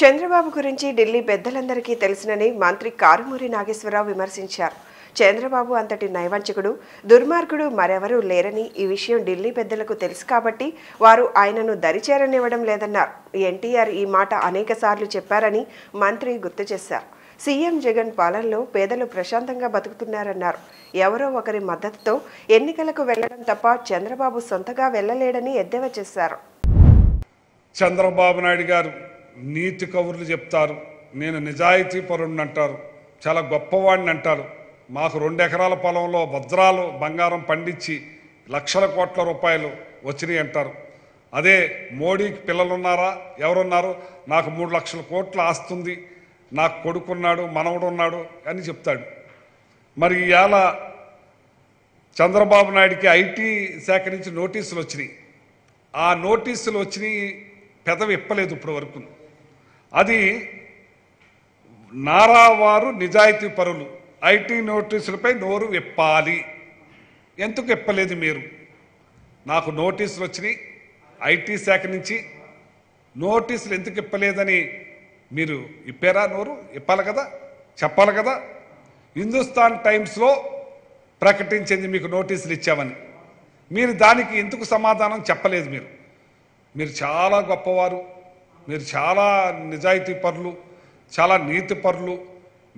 చంద్రబాబు గురించి ఢిల్లీ పెద్దలందరికీ తెలుసునని మంత్రి కారుమూరి నాగేశ్వరరావు విమర్శించారు. చంద్రబాబు అంతటి నైవంచకుడు దుర్మార్గుడు మరెవరూ లేరని ఈ విషయం ఢిల్లీ పెద్దలకు తెలుసు కాబట్టి వారు ఆయనను దరిచేరనివ్వడం లేదన్నారు. ఎన్టీఆర్ ఈ మాట అనేక చెప్పారని మంత్రి గుర్తు చేశారు. సీఎం జగన్ పాలనలో పేదలు ప్రశాంతంగా బతుకుతున్నారన్నారు. ఎవరో ఒకరి మద్దతుతో ఎన్నికలకు వెళ్ళడం తప్ప చంద్రబాబు సొంతగా వెళ్ళలేడని ఎద్దేవా చేశారు. చంద్రబాబు నాయుడు గారు నీతి కబుర్లు చెప్తారు. నేను నిజాయితీ పరుణ్ణి అంటారు. చాలా గొప్పవాడిని అంటారు. మాకు రెండు ఎకరాల పొలంలో భద్రాలు బంగారం పండించి లక్షల కోట్ల రూపాయలు వచ్చినాయి అంటారు. అదే మోడీకి పిల్లలున్నారా? ఎవరున్నారు? నాకు మూడు లక్షల కోట్ల ఆస్తుంది నాకు కొడుకున్నాడు మనవడున్నాడు అని చెప్తాడు. మరి ఇవాళ చంద్రబాబు నాయుడికి ఐటీ శాఖ నుంచి నోటీసులు వచ్చినాయి. ఆ నోటీసులు వచ్చినాయి పెదవి ఇప్పలేదు ఇప్పటి వరకు. అది నారావారు నిజాయితీ పరులు. ఐటీ నోటీసులపై నోరు విప్పాలి. ఎందుకు ఇప్పలేదు మీరు? నాకు నోటీసులు వచ్చినాయి ఐటీ శాఖ నుంచి. నోటీసులు ఎందుకు ఇప్పలేదని మీరు ఇప్పారా నోరు? ఇప్పాలి కదా చెప్పాలి కదా. హిందుస్థాన్ టైమ్స్లో ప్రకటించింది మీకు నోటీసులు ఇచ్చామని. మీరు దానికి ఎందుకు సమాధానం చెప్పలేదు మీరు? మీరు చాలా గొప్పవారు. మీరు చాలా నిజాయితీ పరులు చాలా నీతి పరులు.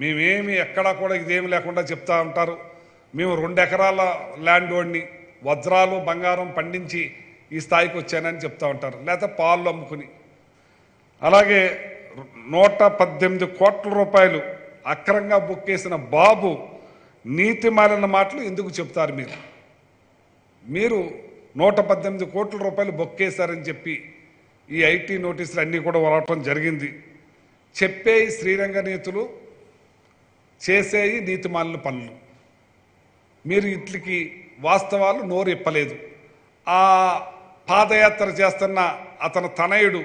మేమేమి ఎక్కడా కూడా ఇదేమి లేకుండా చెప్తా ఉంటారు. మేము రెండు ఎకరాల ల్యాండ్ వాడిని వజ్రాలు బంగారం పండించి ఈ స్థాయికి వచ్చానని చెప్తా ఉంటారు. లేకపోతే పాలు అమ్ముకుని. అలాగే నూట పద్దెనిమిది కోట్ల రూపాయలు అక్రంగా బుక్ చేసిన బాబు నీతి మాలిన మాటలు ఎందుకు చెప్తారు మీరు? మీరు నూట పద్దెనిమిది కోట్ల రూపాయలు బొక్కేశారని చెప్పి ఈ ఐటీ నోటీసులు అన్నీ కూడా వరవటం జరిగింది. చెప్పే శ్రీరంగ నీతులు చేసేయి నీతిమాలిన పనులు. మీరు ఇట్లకి వాస్తవాలు నోరు ఇప్పలేదు ఆ పాదయాత్ర చేస్తున్న అతని తనయుడు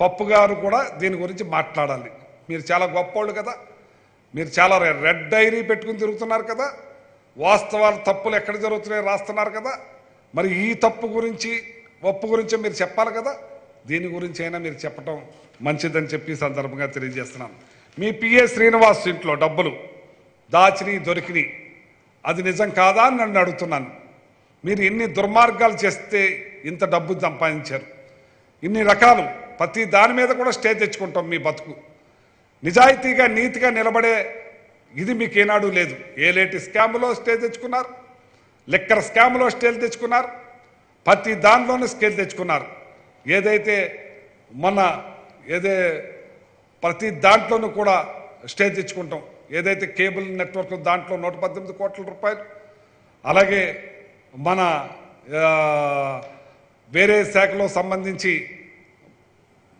పప్పు గారు కూడా దీని గురించి మాట్లాడాలి. మీరు చాలా గొప్పోళ్ళు కదా. మీరు చాలా రెడ్ డైరీ పెట్టుకుని తిరుగుతున్నారు కదా. వాస్తవాలు తప్పులు ఎక్కడ జరుగుతున్నాయో రాస్తున్నారు కదా. మరి ఈ తప్పు గురించి ఒప్పు గురించి మీరు చెప్పాలి కదా. దీని గురించి అయినా మీరు చెప్పటం మంచిదని చెప్పి సందర్భంగా తెలియజేస్తున్నాను మీ పిఏ శ్రీనివాస్ ఇంట్లో డబ్బులు దాచిని దొరికినాయి. అది నిజం కాదా అని నన్ను అడుగుతున్నాను. మీరు ఎన్ని దుర్మార్గాలు చేస్తే ఇంత డబ్బు సంపాదించారు. ఇన్ని రకాలు ప్రతి దాని మీద కూడా స్టే తెచ్చుకుంటాం మీ బతుకు. నిజాయితీగా నీతిగా నిలబడే ఇది మీకు ఏనాడు లేదు. ఏ లేటి స్కామ్లో స్టే తెచ్చుకున్నారు? లెక్కర స్కామ్లో స్టేలు తెచ్చుకున్నారు? ప్రతి దానిలోనూ స్కేల్ తెచ్చుకున్నారు. ఏదైతే మన ఏదే ప్రతి దాంట్లోనూ కూడా స్టే తెచ్చుకుంటాం ఏదైతే కేబుల్ నెట్వర్క్ దాంట్లో నూట పద్దెనిమిది కోట్ల రూపాయలు అలాగే మన వేరే శాఖలో సంబంధించి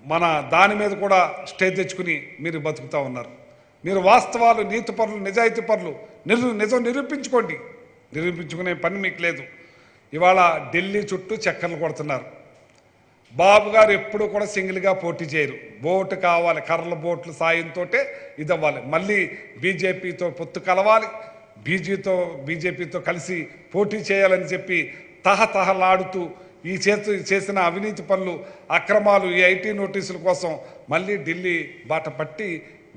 మన దాని మీద కూడా స్టే తెచ్చుకుని మీరు బతుకుతా ఉన్నారు. మీరు వాస్తవాలు నీతి పరులు నిజాయితీ పరులు నిరు నిజం నిరూపించుకోండి. నిరూపించుకునే పని మీకు లేదు. ఇవాళ ఢిల్లీ చుట్టూ చక్కర్లు కొడుతున్నారు. బాబు గారు ఎప్పుడు కూడా సింగిల్గా పోటీ చేయరు. బోటు కావాలి కర్రల బోట్లు సాయంతో ఇది అవ్వాలి మళ్ళీ బీజేపీతో పొత్తు కలవాలి బీజేతో బీజేపీతో కలిసి పోటీ చేయాలని చెప్పి తహతహలాడుతూ ఈ చేతు చేసిన అవినీతి పనులు అక్రమాలు ఈ ఐటీ నోటీసుల కోసం మళ్ళీ ఢిల్లీ బాట పట్టి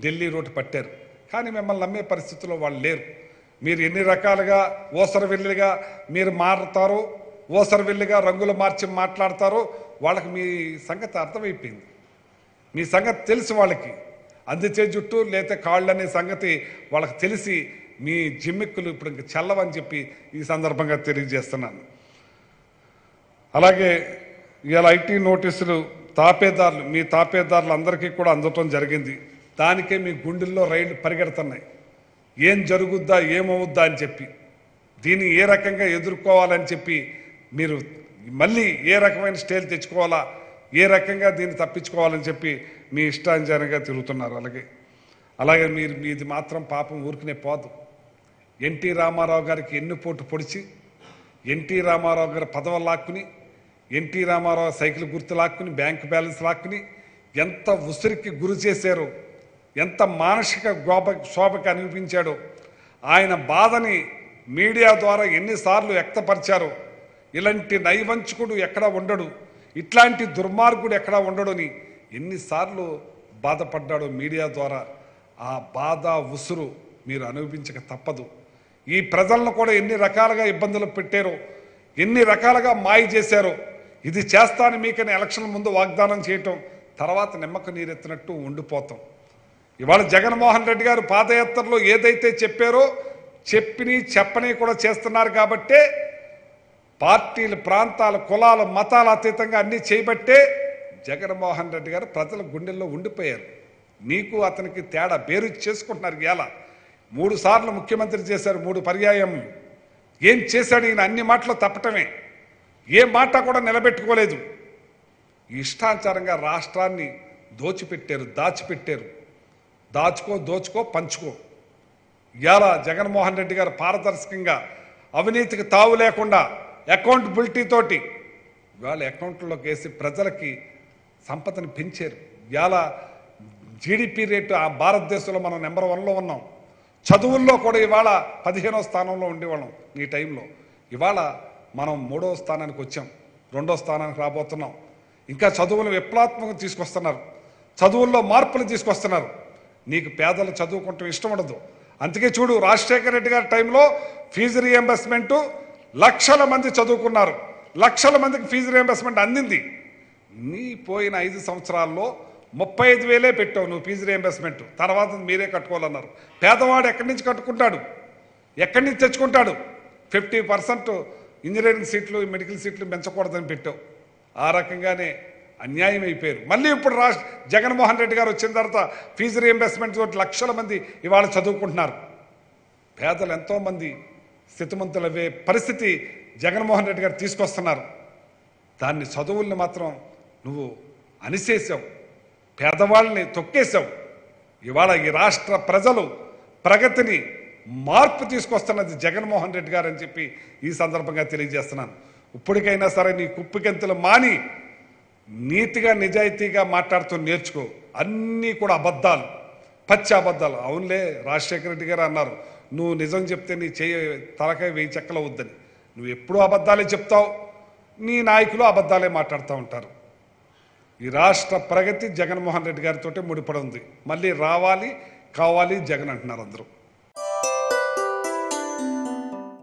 ఢిల్లీ రోడ్డు పట్టారు. కానీ మిమ్మల్ని నమ్మే పరిస్థితుల్లో వాళ్ళు లేరు. మీరు ఎన్ని రకాలుగా ఓసరవిల్లిగా మీరు మారుతారో ఓసరవిల్లిగా రంగులు మార్చి మాట్లాడతారో వాళ్ళకి మీ సంగతి అర్థమైపోయింది. మీ సంగతి తెలుసు వాళ్ళకి. అందించే జుట్టు లేతే కాళ్ళు అనే సంగతి వాళ్ళకి తెలిసి మీ జిమ్మిక్కులు ఇప్పుడు ఇంక చల్లవని చెప్పి ఈ సందర్భంగా తెలియజేస్తున్నాను. అలాగే ఇవాళ ఐటీ నోటీసులు తాపేదారులు మీ తాపేదారులు అందరికీ కూడా అందటం జరిగింది. దానికే మీ గుండెల్లో రైళ్ళు పరిగెడుతున్నాయి. ఏం జరుగుద్దా ఏమవుద్దా అని చెప్పి దీన్ని ఏ రకంగా ఎదుర్కోవాలని చెప్పి మీరు మళ్ళీ ఏ రకమైన స్టైల్ తెచ్చుకోవాలా? ఏ రకంగా దీన్ని తప్పించుకోవాలని చెప్పి మీ ఇష్టానుసారంగా తిరుగుతున్నారు అలాగే. అలాగే మీరు మీది మాత్రం పాపం ఊరికనే పోదు. ఎన్టీ రామారావు గారికి ఎన్ని పోటు పొడిచి ఎన్టీ రామారావు గారి పదవులు లాక్కుని ఎన్టీ రామారావు సైకిల్ గుర్తు లాక్కుని బ్యాంక్ బ్యాలెన్స్ లాక్కుని ఎంత ఉసిరికి గురి చేశారో ఎంత మానసిక గోప శోభకి అనిపించాడో ఆయన బాధని మీడియా ద్వారా ఎన్నిసార్లు వ్యక్తపరిచారో ఇలాంటి నైవంచకుడు ఎక్కడ ఉండడు. ఇట్లాంటి దుర్మార్గుడు ఎక్కడ ఉండడని ఎన్నిసార్లు బాధపడ్డాడో మీడియా ద్వారా. ఆ బాధ ఉసురు మీరు అనుభవించక తప్పదు. ఈ ప్రజలను కూడా ఎన్ని రకాలుగా ఇబ్బందులు పెట్టారో ఎన్ని రకాలుగా మాయ చేశారో ఇది చేస్తాను మీకని ఎలక్షన్ ముందు వాగ్దానం చేయటం తర్వాత నిమ్మక నీరెత్తినట్టు ఉండిపోతాం. ఇవాళ జగన్మోహన్ రెడ్డి గారు పాదయాత్రలో ఏదైతే చెప్పారో చెప్పిని చెప్పని కూడా చేస్తున్నారు కాబట్టే పార్టీలు ప్రాంతాలు కులాలు మతాల అతీతంగా అన్నీ చేయబట్టే జగన్మోహన్ రెడ్డి గారు ప్రజల గుండెల్లో ఉండిపోయారు. నీకు అతనికి తేడా బేరు చేసుకుంటున్నారు ఎలా మూడు సార్లు ముఖ్యమంత్రి చేశారు మూడు పర్యాయం ఏం చేశాడు ఈయన? అన్ని మాటలు తప్పటమే. ఏ మాట కూడా నిలబెట్టుకోలేదు. ఇష్టాచారంగా రాష్ట్రాన్ని దోచిపెట్టారు దాచిపెట్టారు. దాచుకో దోచుకో పంచుకో. ఇవాళ జగన్మోహన్ రెడ్డి గారు పారదర్శకంగా అవినీతికి తావు లేకుండా అకౌంటబిలిటీ తోటి. ఇవాళ అకౌంట్లోకి వేసి ప్రజలకి సంపదను పెంచారు. ఇవాళ జీడిపి రేటు ఆ భారతదేశంలో మనం నెంబర్ వన్లో ఉన్నాం. చదువుల్లో కూడా ఇవాళ పదిహేనో స్థానంలో ఉండేవాళ్ళం ఈ టైంలో. ఇవాళ మనం మూడో స్థానానికి వచ్చాం. రెండో స్థానానికి రాబోతున్నాం. ఇంకా చదువులు విప్లవాత్మకం తీసుకొస్తున్నారు. చదువుల్లో మార్పులు తీసుకొస్తున్నారు. నీకు పేదలు చదువుకుంటాం ఇష్టం ఉండదు. అందుకే చూడు రాజశేఖర రెడ్డి గారి టైంలో ఫీజు రియంబర్స్మెంట్ లక్షల మంది చదువుకున్నారు. లక్షల మందికి ఫీజు రియంబర్స్మెంట్ అందింది. నీ పోయిన ఐదు సంవత్సరాల్లో ముప్పై ఐదు వేలే పెట్టావు నువ్వు ఫీజు రియంబర్స్మెంట్ తర్వాత మీరే కట్టుకోవాలన్నారు. పేదవాడు ఎక్కడి నుంచి కట్టుకుంటాడు? ఎక్కడి నుంచి తెచ్చుకుంటాడు? ఫిఫ్టీ పర్సెంట్ ఇంజనీరింగ్ సీట్లు మెడికల్ సీట్లు పెంచకూడదని పెట్టావు. ఆ రకంగానే అన్యాయం అయిపోయారు. మళ్ళీ ఇప్పుడు రాష్ట్ర జగన్మోహన్ రెడ్డి గారు వచ్చిన తర్వాత ఫీజు రియంబర్స్మెంట్ తోటి లక్షల మంది ఇవాళ చదువుకుంటున్నారు. పేదలు ఎంతోమంది స్థితిమంతులవే పరిస్థితి జగన్మోహన్ రెడ్డి గారు తీసుకొస్తున్నారు. దాన్ని చదువుల్ని మాత్రం నువ్వు అనిసేసావు పేదవాళ్ళని తొక్కేశావు. ఇవాళ ఈ రాష్ట్ర ప్రజలు ప్రగతిని మార్పు తీసుకొస్తున్నది జగన్మోహన్ రెడ్డి గారు అని చెప్పి ఈ సందర్భంగా తెలియజేస్తున్నాను. ఇప్పటికైనా సరే నీ కుప్పికెంతులు మాని నీతిగా నిజాయితీగా మాట్లాడుతూ నేర్చుకో. అన్నీ కూడా అబద్ధాలు. పచ్చి అబద్ధాలు. అవునులే రాజశేఖర రెడ్డి గారు అన్నారు. నువ్వు నిజం చెప్తే నీ చేయ తలకాయ వెయ్యి చెక్కలు వద్దని నువ్వు ఎప్పుడూ అబద్ధాలే చెప్తావు నీ నాయకులు అబద్ధాలే మాట్లాడుతూ ఉంటారు. ఈ రాష్ట్ర ప్రగతి జగన్మోహన్ రెడ్డి గారితో ముడిపడి ఉంది. మళ్ళీ రావాలి కావాలి జగన్ అంటున్నారు అందరూ.